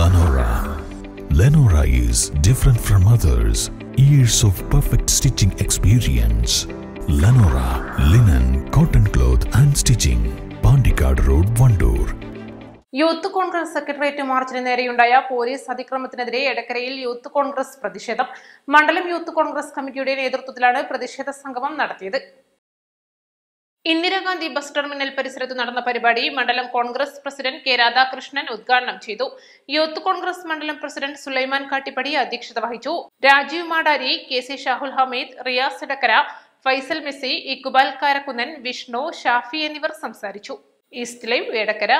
Lenora. Lenora is different from others. Years of perfect stitching experience. Lenora linen, cotton cloth and stitching. Pandikad Road, Vandoor. Youth Congress secretariat മാർച്ചിന് നേരെയുണ്ടായ police അതിക്രമത്തിനെതിരെ എടക്കരയിൽ Youth Congress പ്രതിഷേധം മണ്ഡലം youth Congress കമ്മിറ്റിയുടെ നേതൃത്വത്തിലാണ് പ്രതിഷേധ സംഗമം നടത്തിയത് ഇന്ദിരാഗാന്ധി ബസ് ടെർമിനൽ പരിസരത്ത് നടന്ന പരിപാടി മണ്ഡലം കോൺഗ്രസ് പ്രസിഡന്റ് കെ രാധാകൃഷ്ണൻ ഉദ്ഘാടനം ചെയ്തു. യൂത്ത് കോൺഗ്രസ് മണ്ഡലം പ്രസിഡന്റ് സുലൈമാൻ കാട്ടിപ്പടി അധ്യക്ഷത വഹിച്ചു. Rajeev Madari K C Shahul Hameed Riyas Edakkara Faisal Messi Iqbal Karakkunnan Vishnu Shafi എന്നിവർ സംസാരിച്ചു. East Live Edakkara.